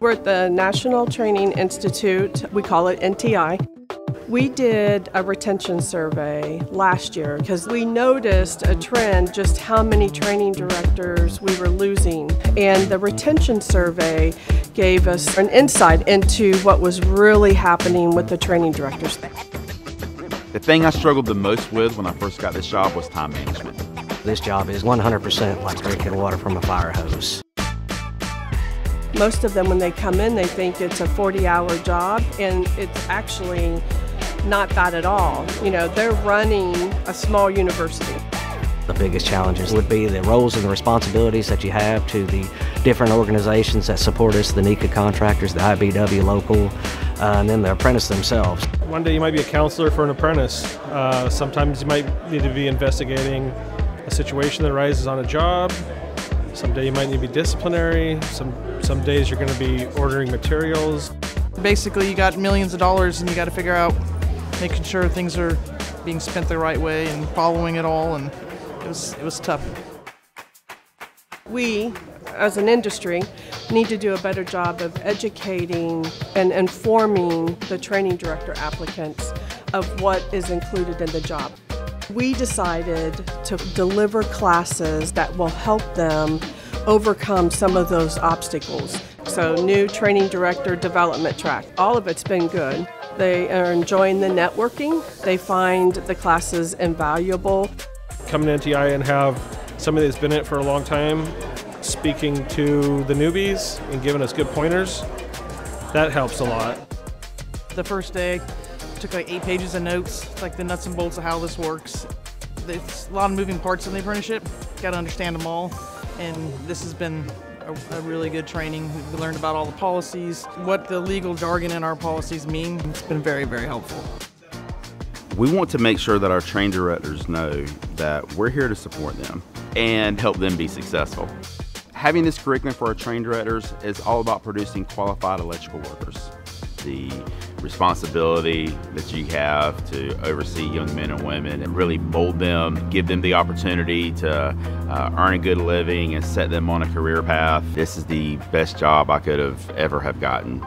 We're at the National Training Institute. We call it NTI. We did a retention survey last year because we noticed a trend just how many training directors we were losing. And the retention survey gave us an insight into what was really happening with the training directors. The thing I struggled the most with when I first got this job was time management. This job is 100% like drinking water from a fire hose. Most of them, when they come in, they think it's a 40 hour job, and it's actually not that at all. You know, they're running a small university. The biggest challenges would be the roles and the responsibilities that you have to the different organizations that support us, the NECA contractors, the IBEW local, uh, and then the apprentice themselves. One day you might be a counselor for an apprentice. Uh, sometimes you might need to be investigating a situation that arises on a job. Someday you might need to be disciplinary. Some, some days you're going to be ordering materials. Basically, you got millions of dollars and you got to figure out making sure things are being spent the right way and following it all, and it was it was tough. We, as an industry, need to do a better job of educating and informing the training director applicants of what is included in the job. We decided to deliver classes that will help them overcome some of those obstacles. So, new training director development track. All of it's been good. They are enjoying the networking. They find the classes invaluable. Coming to NTI and have somebody that's been in it for a long time speaking to the newbies and giving us good pointers, that helps a lot. The first day, took like eight pages of notes, like the nuts and bolts of how this works. There's a lot of moving parts in the apprenticeship. Got to understand them all, and this has been a, a, really good training. We learned about all the policies, what the legal jargon in our policies mean. It's been very, very helpful. We want to make sure that our train directors know that we're here to support them and help them be successful. Having this curriculum for our train directors is all about producing qualified electrical workers. The responsibility that you have to oversee young men and women and really mold them, give them the opportunity to uh, earn a good living and set them on a career path. This is the best job I could have ever have gotten